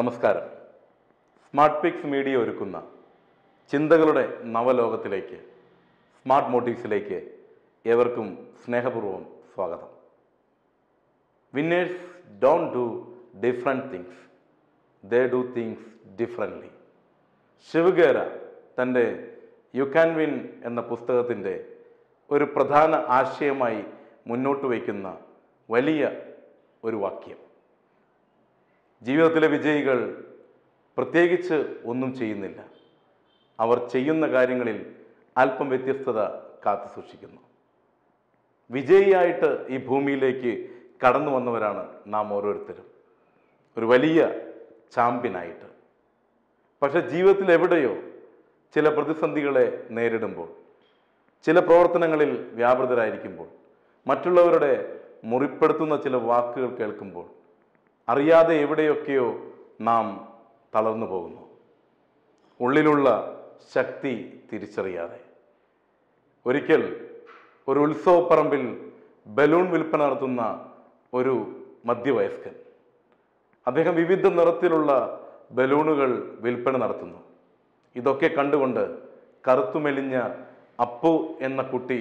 നമസ്കാരം. Smart pics media ഒരുക്കുന്ന ചിന്തകളുടെ നവലോകത്തിലേക്ക് സ്മാർട്ട് മോട്ടീവ്സിലേക്ക് ഏവർക്കും സ്നേഹപൂർവം സ്വാഗതം. Winners don't do different things they do things differently Shiv Khera തന്റെ യു ക്യാൻ വിൻ എന്ന പുസ്തകത്തിന്റെ ഒരു പ്രധാന ആശയമായി മുന്നോട്ട് വയ്ക്കുന്ന വലിയ ഒരു വാക്യം. ജീവിതത്തിലെ വിജയികൾ പ്രത്യേകിച്ച് ഒന്നും ചെയ്യുന്നില്ല. അവർ ചെയ്യുന്ന കാര്യങ്ങളിൽ അല്പം വ്യത്യസ്തത കാത്തു സൂക്ഷിക്കുന്നു. വിജയിയായിട്ട് ഈ ഭൂമിയിലേക്ക് കടന്നു വന്നവരാണ് നാം ഓരോരുത്തരും. ഒരു വലിയ ചാമ്പ്യനായിട്ട്. പക്ഷെ ജീവിതത്തിൽ എവിടെയോ ചില പ്രതിസന്ധികളെ നേരിടുമ്പോൾ ചില പ്രവർത്തനങ്ങളിൽ വ്യാപൃതരായിരിക്കുമ്പോൾ മറ്റുള്ളവരുടെ മുറിപ്പെടുത്തുന്ന ചില വാക്കുകൾ കേൾക്കുമ്പോൾ അറിയാതെ എവിടെയൊക്കെയോ നാം തളർന്നു പോകുന്നു. ഉള്ളിലുള്ള ശക്തി തിരിച്ചറിയാതെ. ഒരിക്കൽ ഒരു ഉത്സവപ്പറമ്പിൽ ബലൂൺ വിൽപ്പന നടത്തുന്ന ഒരു മധ്യവയസ്കൻ അദ്ദേഹം വിവിധ നിറത്തിലുള്ള ബലൂണുകൾ വിൽപ്പന നടത്തുന്നു. ഇതൊക്കെ കണ്ടുകൊണ്ട് കറുത്തുമെലിഞ്ഞ അപ്പു എന്ന കുട്ടി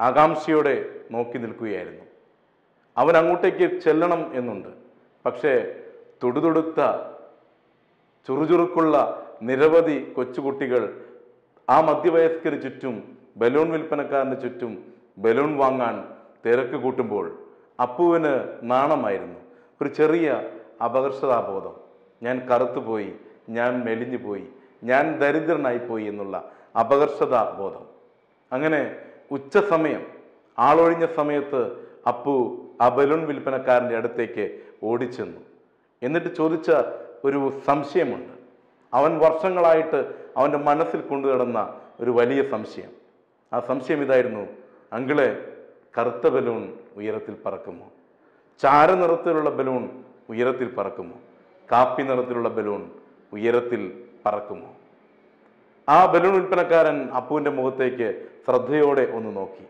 ആകാംക്ഷയോടെ നോക്കി നിൽക്കുകയായിരുന്നു. അവൻ അങ്ങോട്ടേക്ക് ചെല്ലണം എന്നുണ്ട്. പക്ഷേ തുടുതുടുത്ത ചുറുചുറുക്കുള്ള നിരവധി കൊച്ചുകുട്ടികൾ ആ മധ്യവയസ്കര് ചുറ്റും ബലൂൺ വിൽപ്പനക്കാരന് ചുറ്റും ബലൂൺ വാങ്ങാൻ തിരക്ക് കൂട്ടുമ്പോൾ അപ്പുവിന് നാണമായിരുന്നു. ഒരു ചെറിയ അപകർഷതാബോധം. ഞാൻ കറുത്തുപോയി ഞാൻ മെലിഞ്ഞു പോയി ഞാൻ ദരിദ്രനായി പോയി എന്നുള്ള അപകർഷതാ ബോധം അങ്ങനെ ഉച്ച സമയം ആളൊഴിഞ്ഞ സമയത്ത് അപ്പു ആ ബലൂൺ വിൽപ്പനക്കാരന്റെ അടുത്തേക്ക് ഓടിച്ചെന്നു. എന്നിട്ട് ചോദിച്ച ഒരു സംശയമുണ്ട്. അവൻ വർഷങ്ങളായിട്ട് അവന്റെ മനസ്സിൽ കൊണ്ടു നടന്ന ഒരു വലിയ സംശയം. ആ സംശയം ഇതായിരുന്നു അങ്കിളെ കറുത്ത ബലൂൺ ഉയരത്തിൽ പറക്കുമോ? ചാരനിറത്തിലുള്ള ബലൂൺ ഉയരത്തിൽ പറക്കുമോ? കാപ്പി നിറത്തിലുള്ള ബലൂൺ ഉയരത്തിൽ പറക്കുമോ? ആ ബലൂൺ വിൽപ്പനക്കാരൻ അപ്പുവിന്റെ മുഖത്തേക്ക് ശ്രദ്ധയോടെ ഒന്ന് നോക്കി.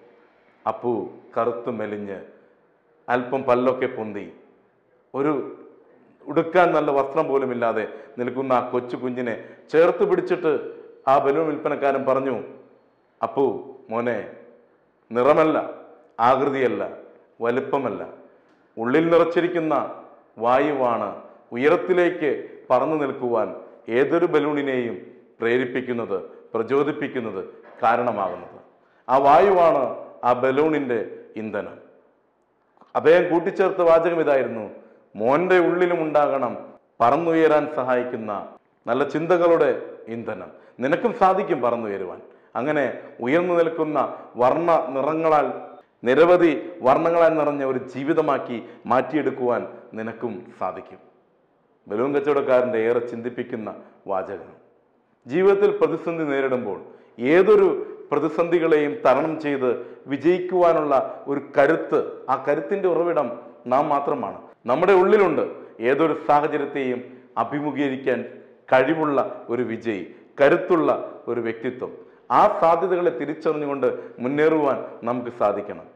അപ്പു കറുത്തു മെലിഞ്ഞ് അല്പം പല്ലൊക്കെ പൊന്തി. ഒരു ഉടുക്കാൻ നല്ല വസ്ത്രം പോലും ഇല്ലാതെ നിൽക്കുന്ന ആ കൊച്ചു കുഞ്ഞിനെ ചേർത്ത് പിടിച്ചിട്ട് ആ ബലൂൺ വിൽപ്പനക്കാരൻ പറഞ്ഞു അപ്പു മോനെ നിറമല്ല ആകൃതിയല്ല വലുപ്പമല്ല. ഉള്ളിൽ നിറച്ചിരിക്കുന്ന വായുവാണ് ഉയരത്തിലേക്ക് പറന്നു നിൽക്കുവാൻ ഏതൊരു ബലൂണിനെയും പ്രേരിപ്പിക്കുന്നത് പ്രചോദിപ്പിക്കുന്നത് കാരണമാകുന്നത്. ആ വായുവാണ് ആ ബലൂണിന്റെ ഇന്ധനം. അദ്ദേഹം കൂട്ടിച്ചേർത്ത വാചകം ഇതായിരുന്നു. മോന്റെ ഉള്ളിലും ഉണ്ടാകണം പറന്നുയരാൻ സഹായിക്കുന്ന നല്ല ചിന്തകളുടെ ഇന്ധനം. നിനക്കും സാധിക്കും പറന്നുയരുവാൻ. അങ്ങനെ ഉയർന്നു നിൽക്കുന്ന വർണ നിറങ്ങളാൽ നിരവധി വർണങ്ങളാൽ നിറഞ്ഞ ഒരു ജീവിതമാക്കി മാറ്റിയെടുക്കുവാൻ നിനക്കും സാധിക്കും. ബലൂൺ കച്ചവടക്കാരന്റെ ഏറെ ചിന്തിപ്പിക്കുന്ന വാചകം. ജീവിതത്തിൽ പ്രതിസന്ധി നേരിടുമ്പോൾ ഏതൊരു പ്രതിസന്ധികളെയും തരണം ചെയ്ത് വിജയിക്കുവാനുള്ള ഒരു കരുത്ത് ആ കരുത്തിന്റെ ഉറവിടം നാം മാത്രമാണ്. നമ്മുടെ ഉള്ളിലുണ്ട് ഏതൊരു സാഹചര്യത്തെയും അഭിമുഖീകരിക്കാൻ കഴിവുള്ള ഒരു വിജയി കരുത്തുള്ള ഒരു വ്യക്തിത്വം. ആ സാധ്യതകളെ തിരിച്ചറിഞ്ഞുകൊണ്ട് മുന്നേറുവാൻ നമുക്ക് സാധിക്കണം.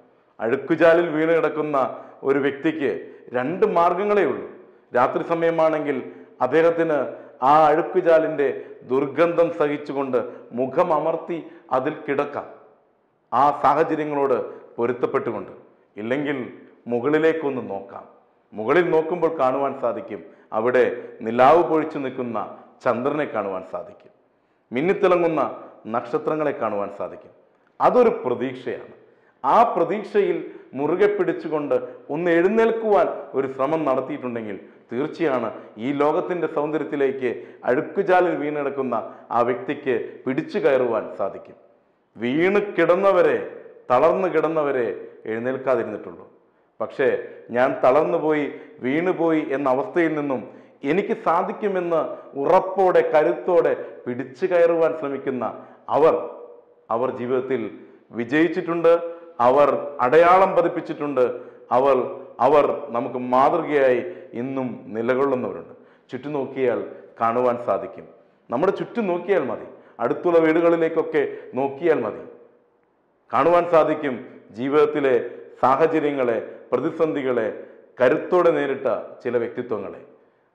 അഴുക്കുചാലിൽ വീണ് കിടക്കുന്ന ഒരു വ്യക്തിക്ക് രണ്ട് മാർഗങ്ങളേ ഉള്ളൂ. രാത്രി സമയമാണെങ്കിൽ അദ്ദേഹത്തിന് ആ അഴുക്കുചാലിന്റെ ദുർഗന്ധം സഹിച്ചുകൊണ്ട് മുഖം അമർത്തി അതിൽ കിടക്കാം. ആ സാഹചര്യങ്ങളോട് പൊരുത്തപ്പെട്ടുകൊണ്ട്. ഇല്ലെങ്കിൽ മുകളിലേക്കൊന്ന് നോക്കാം. മുകളിൽ നോക്കുമ്പോൾ കാണുവാൻ സാധിക്കും. അവിടെ നിലാവ് പൊഴിച്ചു നിൽക്കുന്ന ചന്ദ്രനെ കാണുവാൻ സാധിക്കും. മിന്നിത്തിളങ്ങുന്ന നക്ഷത്രങ്ങളെ കാണുവാൻ സാധിക്കും. അതൊരു പ്രതീക്ഷയാണ്. ആ പ്രതീക്ഷയിൽ മുറുകെ പിടിച്ചുകൊണ്ട് ഒന്ന് എഴുന്നേൽക്കുവാൻ ഒരു ശ്രമം നടത്തിയിട്ടുണ്ടെങ്കിൽ തീർച്ചയാണ് ഈ ലോകത്തിന്റെ സൗന്ദര്യത്തിലേക്ക് അഴുക്കുചാലിൽ വീണെടുക്കുന്ന ആ വ്യക്തിക്ക് പിടിച്ചു കയറുവാൻ സാധിക്കും. വീണ് കിടന്നവരെ തളർന്നു കിടന്നവരെ എഴുന്നേൽക്കാതിരുന്നിട്ടുള്ളൂ. പക്ഷേ ഞാൻ തളർന്നുപോയി വീണുപോയി എന്ന അവസ്ഥയിൽ നിന്നും എനിക്ക് സാധിക്കുമെന്ന് ഉറപ്പോടെ കരുത്തോടെ പിടിച്ചു കയറുവാൻ ശ്രമിക്കുന്ന അവർ അവർ ജീവിതത്തിൽ വിജയിച്ചിട്ടുണ്ട്. അവർ അടയാളം പതിപ്പിച്ചിട്ടുണ്ട്. അവർ അവർ നമുക്ക് മാതൃകയായി ഇന്നും നിലകൊള്ളുന്നവരുണ്ട്. ചുറ്റും നോക്കിയാൽ കാണുവാൻ സാധിക്കും. നമ്മുടെ ചുറ്റും നോക്കിയാൽ മതി. അടുത്തുള്ള വീടുകളിലേക്കൊക്കെ നോക്കിയാൽ മതി. കാണുവാൻ സാധിക്കും ജീവിതത്തിലെ സാഹചര്യങ്ങളെ പ്രതിസന്ധികളെ കരുത്തോടെ നേരിട്ട ചില വ്യക്തിത്വങ്ങളെ.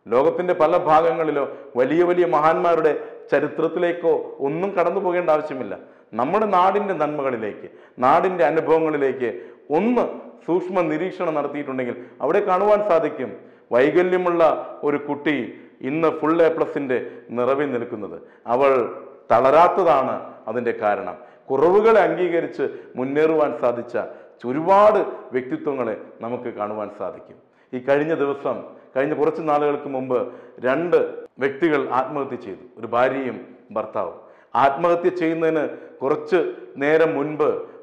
ലോകത്തിന്റെ പല ഭാഗങ്ങളിലോ വലിയ വലിയ മഹാന്മാരുടെ ചരിത്രത്തിലേക്കോ ഒന്നും കടന്നു പോകേണ്ട ആവശ്യമില്ല. നമ്മുടെ നാടിന്റെ നന്മകളിലേക്ക് നാടിന്റെ അനുഭവങ്ങളിലേക്ക് ഒന്ന് സൂക്ഷ്മ നിരീക്ഷണം നടത്തിയിട്ടുണ്ടെങ്കിൽ അവിടെ കാണുവാൻ സാധിക്കും വൈകല്യമുള്ള ഒരു കുട്ടി ഇന്ന് ഫുൾ എ പ്ലസിന്റെ നിറവിൽ നിൽക്കുന്നത്. അവൾ തളരാത്തതാണ് അതിന്റെ കാരണം. കുറവുകളെ അംഗീകരിച്ച് മുന്നേറുവാൻ സാധിച്ച ഒരുപാട് വ്യക്തിത്വങ്ങളെ നമുക്ക് കാണുവാൻ സാധിക്കും. ഈ കഴിഞ്ഞ ദിവസം കഴിഞ്ഞ കുറച്ച് നാളുകൾക്ക് മുമ്പ് രണ്ട് വ്യക്തികൾ ആത്മഹത്യ ചെയ്തു. ഒരു ഭാര്യയും ഭർത്താവും. ആത്മഹത്യ ചെയ്യുന്നതിന് കുറച്ച് നേരം മുൻപ്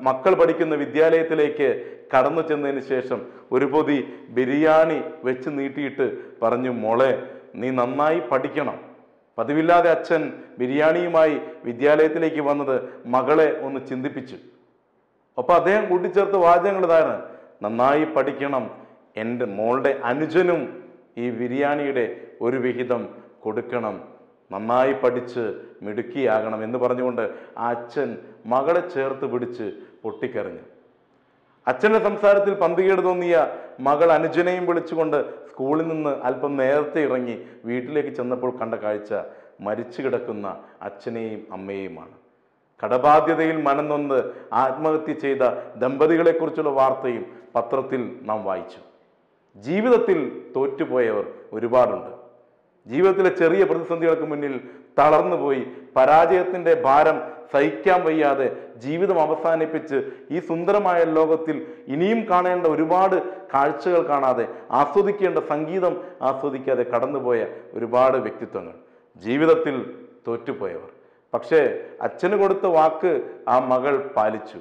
മക്കൾ പഠിക്കുന്ന വിദ്യാലയത്തിലേക്ക് കടന്നു ചെന്നതിന് ശേഷം ഒരു പൊതി ബിരിയാണി വെച്ച് നീട്ടിയിട്ട് പറഞ്ഞു മോളെ നീ നന്നായി പഠിക്കണം. പതിവില്ലാതെ അച്ഛൻ ബിരിയാണിയുമായി വിദ്യാലയത്തിലേക്ക് വന്നത് മകളെ ഒന്ന് ചിന്തിപ്പിച്ചു. അപ്പൊ അദ്ദേഹം കൂട്ടിച്ചേർത്ത വാചകങ്ങൾ ഇതാണ്. നന്നായി പഠിക്കണം. എന്റെ മോളുടെ അനുജനും ഈ ബിരിയാണിയുടെ ഒരു വിഹിതം കൊടുക്കണം. നന്നായി പഠിച്ച് മിടുക്കിയാകണം എന്ന് പറഞ്ഞുകൊണ്ട് ആ അച്ഛൻ മകളെ ചേർത്ത് പിടിച്ച് പൊട്ടിക്കറിഞ്ഞു. അച്ഛന്റെ സംസാരത്തിൽ പന്തികേട് തോന്നിയ മകൾ അനുജനെയും വിളിച്ചുകൊണ്ട് സ്കൂളിൽ നിന്ന് അല്പം നേരത്തെ ഇറങ്ങി വീട്ടിലേക്ക് ചെന്നപ്പോൾ കണ്ട കാഴ്ച മരിച്ചു കിടക്കുന്ന അച്ഛനെയും അമ്മയെയുമാണ്. കടബാധ്യതയിൽ മനം നൊന്ന് ആത്മഹത്യ ചെയ്ത ദമ്പതികളെക്കുറിച്ചുള്ള വാർത്തയും പത്രത്തിൽ നാം വായിച്ചു. ജീവിതത്തിൽ തോറ്റുപോയവർ ഒരുപാടുണ്ട്. ജീവിതത്തിലെ ചെറിയ പ്രതിസന്ധികൾക്ക് മുന്നിൽ തളർന്നുപോയി പരാജയത്തിന്റെ ഭാരം സഹിക്കാൻ വയ്യാതെ ജീവിതം അവസാനിപ്പിച്ച് ഈ സുന്ദരമായ ലോകത്തിൽ ഇനിയും കാണേണ്ട ഒരുപാട് കാഴ്ചകൾ കാണാതെ ആസ്വദിക്കേണ്ട സംഗീതം ആസ്വദിക്കാതെ കടന്നുപോയ ഒരുപാട് വ്യക്തിത്വങ്ങൾ. ജീവിതത്തിൽ തോറ്റുപോയവർ. പക്ഷേ അച്ഛന് കൊടുത്ത വാക്ക് ആ മകൾ പാലിച്ചു.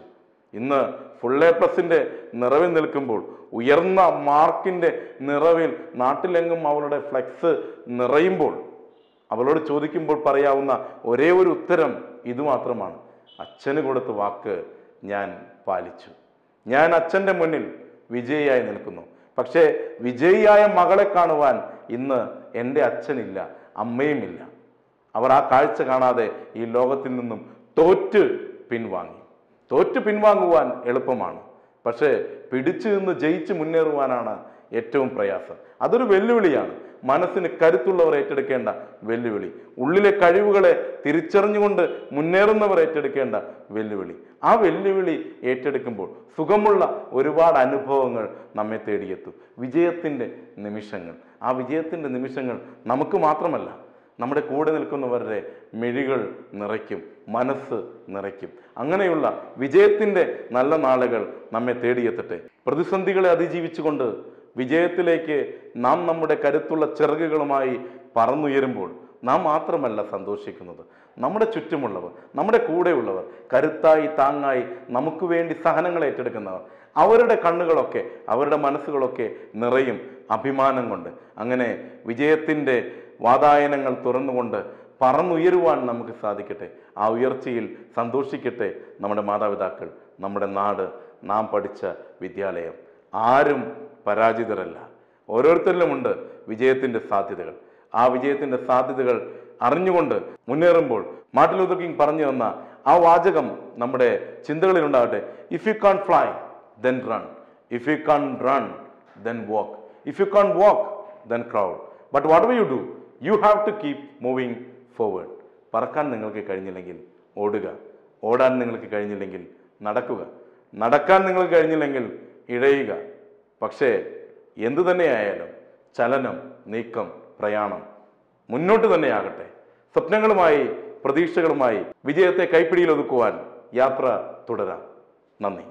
ഇന്ന് ഫുൾ എ പ്ലസിന്റെ നിറവിൽ നിൽക്കുമ്പോൾ ഉയർന്ന മാർക്കിന്റെ നിറവിൽ നാട്ടിലെങ്ങും അവളുടെ ഫ്ലെക്സ് നിറയുമ്പോൾ അവളോട് ചോദിക്കുമ്പോൾ പറയാവുന്ന ഒരേ ഒരു ഉത്തരം ഇതുമാത്രമാണ് അച്ഛന് കൊടുത്ത വാക്ക് ഞാൻ പാലിച്ചു. ഞാൻ അച്ഛന്റെ മുന്നിൽ വിജയിയായി നിൽക്കുന്നു. പക്ഷേ വിജയിയായ മകളെ കാണുവാൻ ഇന്ന് എന്റെ അച്ഛനില്ല അമ്മയുമില്ല. അവർ ആ കാഴ്ച കാണാതെ ഈ ലോകത്തിൽ നിന്നും തോറ്റ് പിൻവാങ്ങി. തോറ്റ് പിൻവാങ്ങുവാൻ എളുപ്പമാണ്. പക്ഷേ പിടിച്ചു നിന്ന് ജയിച്ച് മുന്നേറുവാനാണ് ഏറ്റവും പ്രയാസം. അതൊരു വെല്ലുവിളിയാണ്. മനസ്സിന് കരുത്തുള്ളവർ ഏറ്റെടുക്കേണ്ട വെല്ലുവിളി. ഉള്ളിലെ കഴിവുകളെ തിരിച്ചറിഞ്ഞുകൊണ്ട് മുന്നേറുന്നവർ ഏറ്റെടുക്കേണ്ട വെല്ലുവിളി. ആ വെല്ലുവിളി ഏറ്റെടുക്കുമ്പോൾ സുഖമുള്ള ഒരുപാട് അനുഭവങ്ങൾ നമ്മെ തേടിയെത്തും. വിജയത്തിന്റെ നിമിഷങ്ങൾ. ആ വിജയത്തിന്റെ നിമിഷങ്ങൾ നമുക്ക് മാത്രമല്ല നമ്മുടെ കൂടെ നിൽക്കുന്നവരുടെ മിഴികൾ നിറയ്ക്കും മനസ്സ് നിറയ്ക്കും. അങ്ങനെയുള്ള വിജയത്തിന്റെ നല്ല നാളുകൾ നമ്മെ തേടിയെത്തട്ടെ. പ്രതിസന്ധികളെ അതിജീവിച്ചുകൊണ്ട് വിജയത്തിലേക്ക് നാം നമ്മുടെ കരുത്തുള്ള ചിറകുകളുമായി പറന്നുയരുമ്പോൾ നാം മാത്രമല്ല സന്തോഷിക്കുന്നത്. നമ്മുടെ ചുറ്റുമുള്ളവർ നമ്മുടെ കൂടെയുള്ളവർ കരുത്തായി താങ്ങായി നമുക്ക് വേണ്ടി സഹനങ്ങൾ ഏറ്റെടുക്കുന്നവർ അവരുടെ കണ്ണുകളൊക്കെ അവരുടെ മനസ്സുകളൊക്കെ നിറയും അഭിമാനം കൊണ്ട്. അങ്ങനെ വിജയത്തിന്റെ വാതായനങ്ങൾ തുറന്നുകൊണ്ട് പറന്നുയരുവാൻ നമുക്ക് സാധിക്കട്ടെ. ആ ഉയർച്ചയിൽ സന്തോഷിക്കട്ടെ നമ്മുടെ മാതാപിതാക്കൾ നമ്മുടെ നാട്. നാം പഠിച്ച വിദ്യാലയം. ആരും പരാജിതരല്ല. ഓരോരുത്തരിലുമുണ്ട് വിജയത്തിന്റെ സാധ്യതകൾ. ആ വിജയത്തിന്റെ സാധ്യതകൾ അറിഞ്ഞുകൊണ്ട് മുന്നേറുമ്പോൾ മാർട്ടിൻ ലൂതർ കിങ് പറഞ്ഞു തന്ന ആ വാചകം നമ്മുടെ ചിന്തകളിൽ ഉണ്ടാകട്ടെ. If you can't fly then run if you can't run then walk if you can't walk then crawl but what you do you have to keep moving forward പറക്കാൻ നിങ്ങൾക്ക് കഴിഞ്ഞില്ലെങ്കിൽ ഓടുക. ഓടാൻ നിങ്ങൾക്ക് കഴിഞ്ഞില്ലെങ്കിൽ നടക്കുക. നടക്കാൻ നിങ്ങൾക്ക് കഴിഞ്ഞില്ലെങ്കിൽ ഇഴയുക. പക്ഷേ എന്തു തന്നെയായാലും ചലനം നീക്കം പ്രയാണം മുന്നോട്ട് തന്നെയാകട്ടെ സ്വപ്നങ്ങളുമായി പ്രതീക്ഷകളുമായി വിജയത്തെ കൈപ്പിടിയിൽ ഒതുക്കുവാൻ യാത്ര തുടരാം. നന്ദി.